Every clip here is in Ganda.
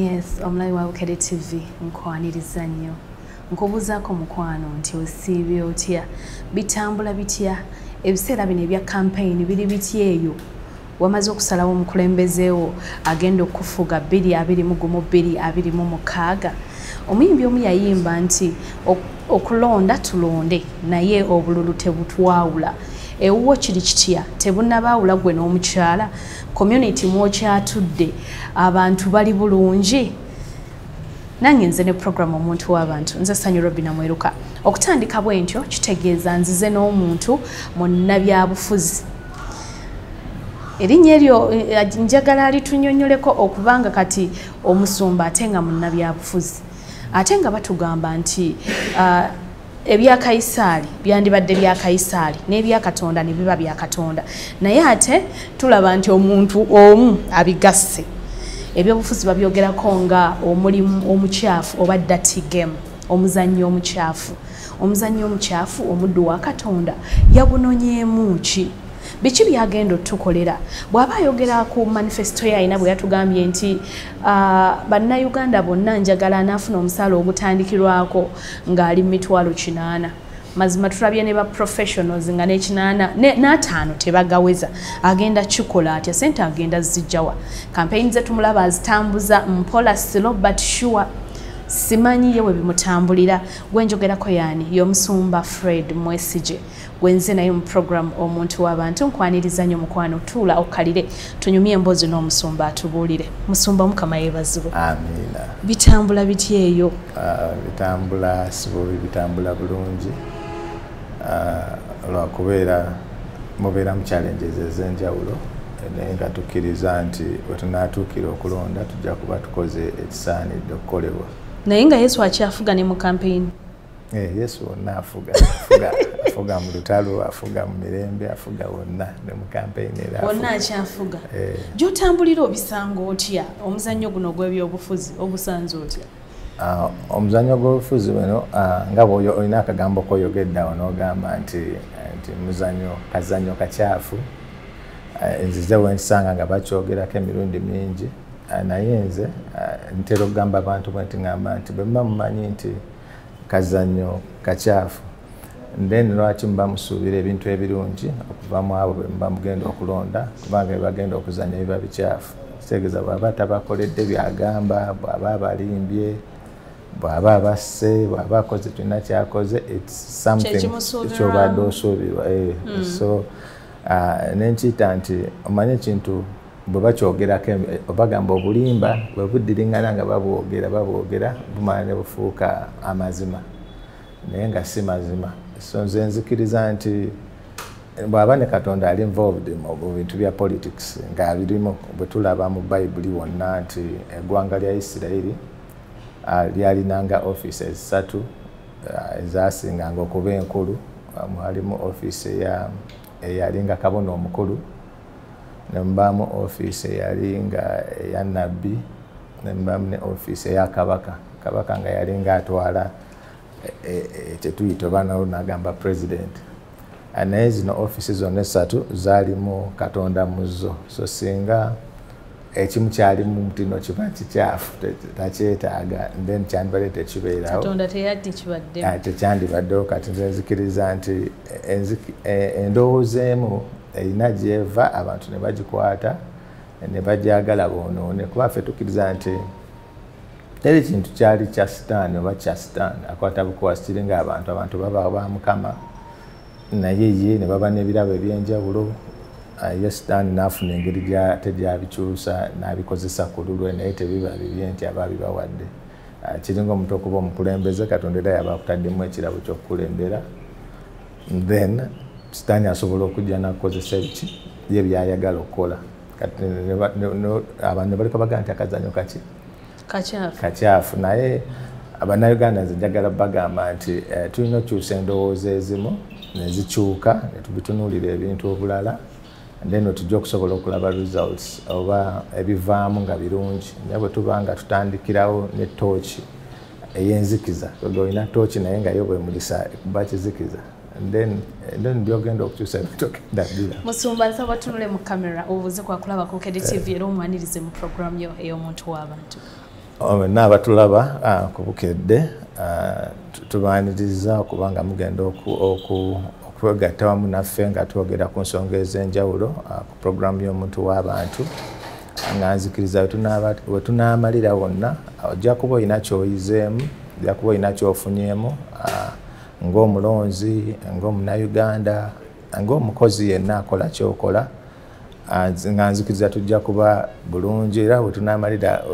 yes omulabi wa bukere tv nkwaniriza nnyo nkubuuzaako mukwano nti osiibye otya? Bitambula bitya? Ebiseera bino ebya kampeyini biri bitya eyo? Wamaze okusalawo omukulembezeewo agenda okufuga 2226 omuyimbi omu yayimba nti okulonda tulonde naye obululu tebutwawula ewuwo kiri kitya tebunabaawula gwe n'omukyala. Community mwokyatudde abantu bali bulungi. Nange nze ne programu omuntu w'abantu. Nze sanyu robina mweruka. Okutandika bwe ntyo kitegeeza nzize n'omuntu mu nnabyabufuzi erinnya eryo eh, njagala alitunyonyoleko okubanga kati omusumba ate nga munnabyabufuzi ate nga batugamba nti uh, ebya kayisaali byandibadde bya kayisaali n'ebya katonda ne biba bya katonda naye ate tulaba nti omuntu omu abigasse. Ebyobufuzi babyogerako nga omulimu omukyafu oba dirty game omuzannyo omukyafu omuzannyo omukyafu omuddu wa katonda yabunonyeemu ki biki byagenda otukolera? Bw'aba ayogera ku manifesito yalina bwe yatugambye nti uh, bannayuganda bonna njagala anaafuna omusaala ogutandikirwako ng'ali mu mitwalo kinaana. Mazima tulabye ne ba professionals nga nekinaana n'ataano tebagaweza. Agenda kikola atya? Sente agenda zijjawa. Kampeyini ze tumulaba azitambuza mpola silo but sure simanyi ye we bimutambulira. Gwenjogerako yaani? Y'omusumba fred mwesige. Gwenze naye mu program omuntu w'abantu nkwaniriza nnyo mukwano tuula okkalire tunyumye emboozi n'omusumba atubuulire. Musumba mukama yeebazibwe amiina. Bitambula bitya eyo? Ah, bitambula sibubi bitambula bulungi. Ah, lwakubeera mubeera mu challenges ez'enjawulo. Naye nga tukkiriza nti bwe tunaatuukira okulonda tujja kuba tukoze ekisaanidde okukolebwa naye nga yesu akyafuga ne mu kampeyini Eh, yesu wonna afuga afuga afuga mu lutalo afuga mu mirembe afuga wonna ne mu kampeyini era wonna akyafuga Eh, gy'otambulira obisanga otya? Omuzannyo guno gw'ebyobufuzi ogusanze otya? Ah, omuzannyo gw'obufuzi buno ah, nga olina akagambo koyogeddawo n'ogamba nti nti muzannyo kazannyo kakyafu. Ah, nzize wenkisanga nga bakyogerako emirundi mingi naye nze ah, ntera okugamba abantu bwe nti ŋŋamba nti bwe muba mumanyi nti kazannyo kakyafu then lwaki muba musuubira ebintu ebirungi okuva mu abo bwe muba mugenda okulonda kubanga bye bagenda okuzanya biba bikyafu kitegeeza bw'aba tabakoledde byagamba bw'aba abalimbye bw'aba abasse bw'aba akoze tulina kyakoze its something kyobadde osuubirwa eh. so ah, nenkiyita nti omanye ekintu bwe bakyogerako obagamba obulimba bwe buddiringana nga babwogera babwogera bumala ne bufuuka amazima. Naye nga si mazima. So nze nzikiriza nti bw'aba ne katonda ali involved mu bintu bya politics ng'abirimu bwe tulaba mu bayibuli wonna nti eggwanga lya isirayiri ah, lyalinanga offisi ezisatu ah, ezasinganga okuba enkulu. Mwalimu offisi eya eyalinga kabona omukulu nemubaamu offisi eyalinga eya nabbi nemubaamu ne offisi eya kabaka. Kabaka nga yalinga atwala e- e- e- kyetuyita oba nagamba president. Ah, naye zino offisi zonna esatu zaalimu katonda mu zo. So singa ekimu kyalimu tino kiba kikyafu takyetaaga then kyandibadde tekibeerawo. Ah, tekyandibaddewo. Kati nze nzikiriza nti endowooza emu erina gyeva abantu ne bagikwata ne bagyagala boonoone. Kuba ffe tukkiriza nti teri kintu kyali kya sitaani oba kya sitaani. Akwata bukwasi kiri ngaabantu abantu baba ba mukama. Naye ye ne baba n'ebirabo ebyenjawulo ye sitaani n'afuna engeri gyate gyabikyusa n'abikozesa ku lulwe naye tebiba bibye nti aba bibawadde Ah, kiringa omuntu okuba omukulembeze katonda era yaba akutaddemu ekirabo ky'okukulembera. Then sitaani asobola okujja n'akukozesa ebiki ye byayagala okukola. Kati abantu ne baleka bagamba nti akazanyo kaki? Kakyafu. Naye abannayuganda nze njagala bagamba nti eh, tulina okukyusa endowooza ezimu nezikyuka netubitunuulira ebintu obulala then tujja okusobola okulaba results oba ebivaamu nga birungi. Naye bwe tuba nga tutandikirawo ne tooki ey'enzikiza olina tooki naye nga yo bwemulisa kuba kizikiza then then byogenda okukyusa ebintu ogenda ddira musumba nsaba tunule mu kamera obuuze kwakulaba ku kede tv era omwanirize mu programu yo ey'omuntu w'abantu naabatulaba ku bukedde tubaaniriza okuba nga mugenda okwegatta wamu naffe nga twogera ku nsonga ez'enjawulo ku puroguramu y'omuntu w'abantu nga nzikiriza wetunaamalira wonna. Ojja kuba olina kyoyizeemu ojja kuba olina kyofunyemu ng'omulonzi ng'omunauganda ng'omukozi yenna akola kyokola nga nzikiriza tujja kuba bulungi era wetunamalira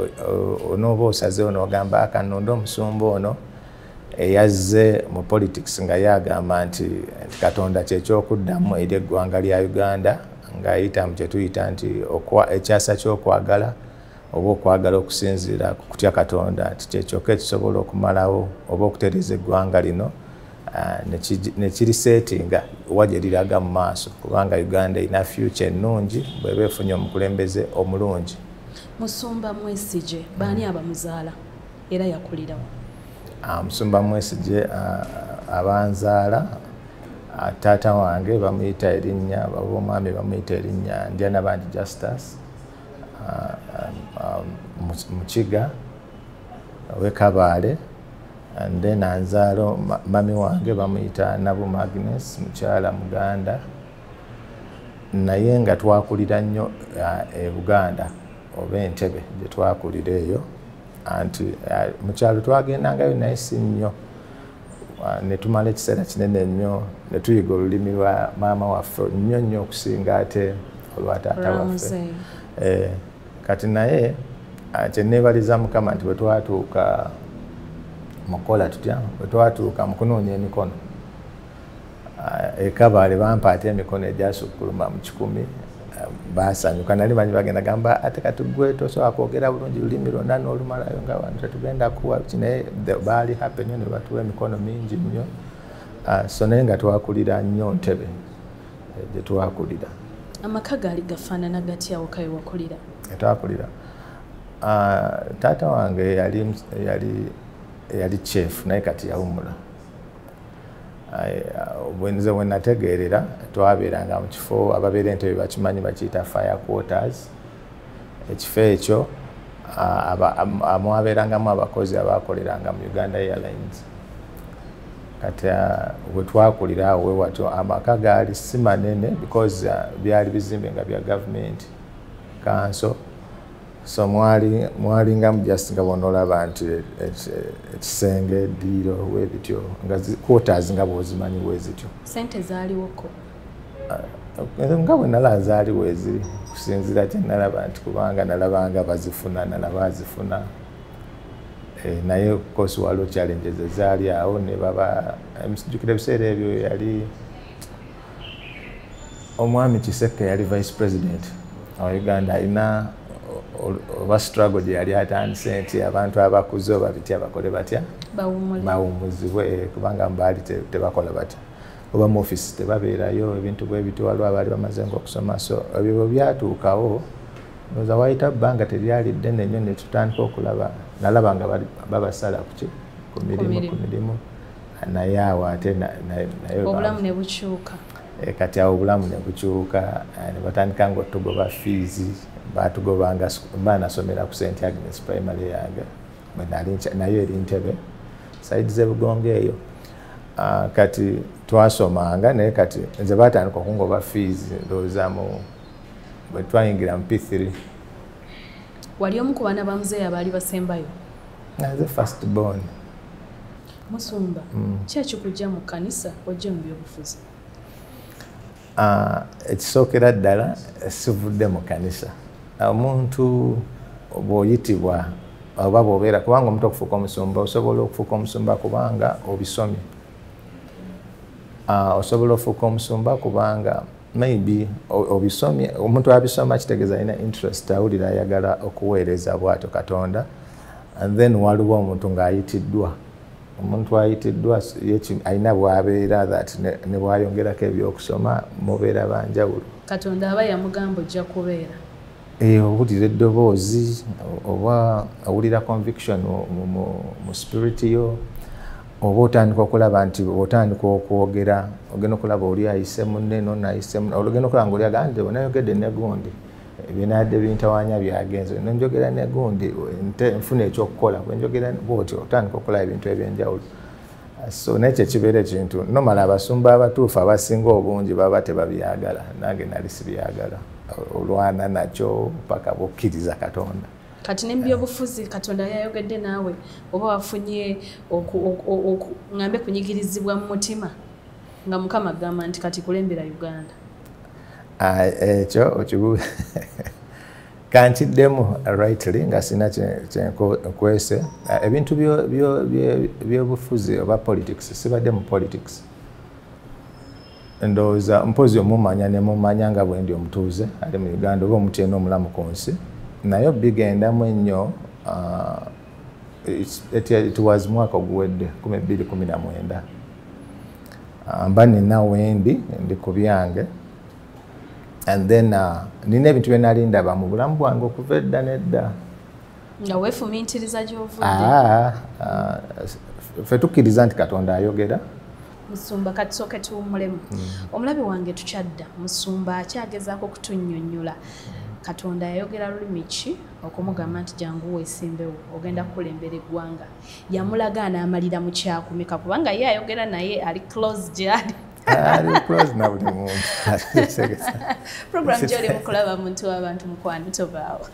onooba osazeewo noogamba akanonda omusumba ono eyazze mu politics nga yagamba nti katonda kyekyokuddamu eri eggwanga lya uganda ngaayita mu kyetuyita nti ekyasa kyokwagala oba okwagala okusinziira ku kutya katonda nti kyekyokka ekisobola okumalawo oba okutereeza eggwanga lino nekiriseetinga wa gye liraga mu maaso kubanga uganda erina future ennungi bweba efunye omukulembeze omulungi. Musumba mwesije baani abamuzaala? Era yakulirawo ah, musumba mwesije ah, abanzaala. Taata wange bamuyita erinnya baba omwami bamuyita erinnya ndyanabandi justus. Mukiga wekabaale and then anzaalo mami wange bamuyita nabu magnus mukyala muganda. Naye nga twakulira nnyo e buganda oba entebe gye twakulira eyo. Anti mukyalo twagendangayo naye si nnyo. Netumala ekiseera kinene nnyo netuyiga olulimi lwa maama waffe nnyo nnyo okusinga ate olwataata waffe. Eh, kati naye kyenebaliza mukama nti bwe twatuuka mukola tutya? Bwetwatuuka mukunoonya emikono. Ekabaale bampaata emikono egyasukkuluma mu kikumi basanyuka nali manyi bagenda gamba ate kati gwe tosobola kwogera bulungi lulimi lwonna n'olumalayo nga wantu tetugenda kuwa. Kinaye baali happy nnyo ne batuwa emikono mingi nnyo. So naye nga twakulira nnyo ntebe eh, gye twakulira. Amaka gaali gafaanana gatyawo kawe wakulira? Etwakulira taata wange yali yali chef naye kati yawumula. Nze wenategeerera twabeeranga mu kifo ababeera entebe bakimanyi bakiyita fire quarters. Ekifo ekyo mwabeerangamu abakozi abakoleranga mu uganda airlines. Kati wetwakulira awo wewatyo amaka gaali si manene because byali bizimbe nga bya gavumenti. Kanso so mwali mwalingamu just nga bonaolaba nti ekisenge eddiiro webityo nga quarters nga bwozimanyi wezityo sente zaliwoko uh, nga bwe nalaba zaaliwo eziri kusinzira kye nalaba nti kubanga nalabanga bazifuna nalaba azifuna. Eh, naye kosi waliwo challenges ezaali awo ne baba msijukira ebiseera ebyo yali omwami kiseke yali vice president wa uganda alina oba struggle gye yali atandise nti abantu abakuze oba bitya bakole batya? Bawumuzibwe eh, kubanga mubaali tebakola batya. Oba mu offisi tebabeerayo ebintu bwebityo waliwo abaali bamaze nga okusoma so ebyo bwe byatuukawo oza wayita bbanga teryali ddene nnyo netutandika okulaba nalaba nga babasala kuki ku mirimu ku mirimu. Naye awo ate obulamu ne bukyuka. Eh, kati awo obulamu ne bukyuka eh, ne batandika nga otugoba fiizi batugobanga banasomera ku st agnes primary yange nayo eri ntebe saidi zebugongo eyo. Ah, kati twasomanga naye kati nze batandika okungoba fees ndowoozamu bwe twayingira mu p3 wali omu ku baana ba muzeeyi abaali basembayo? Nze first born. Musumba. Mm. ki ekikujja mu kanisa ojje mu byobufuzi? Ah, ekisookera ddala sivudde mu kanisa omuntu bw'oyitibwa oba bw'obeera kubanga omuntu okufuuka omusumba osobola okufuuka omusumba kubanga obisomye. Ah, osobola ofuuka omusumba kubanga maybe obisomye omuntu abisoma kitegeeza alina interest awulira ayagala okuweereza bwatyo katonda and then waliwo omuntu ng'ayitiddwa. Omuntu ayitiddwa alina bwabeera that ne bwayongerako ebyokusoma mubeera banjawulo. Katonda aba yamugamba ojja kubeera owulira eddoboozi oba owulira conviction mu spirit yo oba otandika okulaba nti otandika okwogera ogenda okulaba oli ayise munne nonayise ogenda okulaba nga oli agandi onayogedde negundi ebinadde bintawanya byagenze nenjogera negundi nfuna ekyokukola bwenjogera bwotyo otandika okukola ebintu ebyenjawulo. So nekyo ekibeera ekintu nomala abasumba abatuufu abasinga obungi baba tebabyagala nange nali sibyagala olwana nakyo paka bukkiriza katonda. Kati nebyobufuzi katonda yayogedde naawe oba wafunye ngambe kunyigirizibwa mu mutima nga mukama agamba nti kati kulembera uganda. Ekyo okibu kankiddemu rightly nga sina kyenkwese ebintu byobufuzi oba politics sibadde mu politics ndowooza mpozi omumanya nemumanya nga bwendi omutuuze ali mu uganda oba omutyena omulamu ku nsi. Naye bigendamu ennyo it was mwaka oguwedde 2019 mba nina wendi ndi ku byange. And then uh, nina ebintu byenali ndaba mu bulamu bwange okuva edda nedda. Nga weefumiitiriza gyovudde. Ah, ah, tukkiriza nti katonda ayogera musumba katusooke tuwumulemu hmm. omulabi wange tukyadda musumba akyagezaako kutunnyonnyola. Katonda yayogera lulimi ki? Okumugamba nti jangu weesimbewo ogenda kukulembera eggwanga. Yamulaga anaamalira mu kyakumeka kubanga ye ayogera naye ali close gyali. Program gyoli mukulaba muntu w'abantu mukwano tobaawo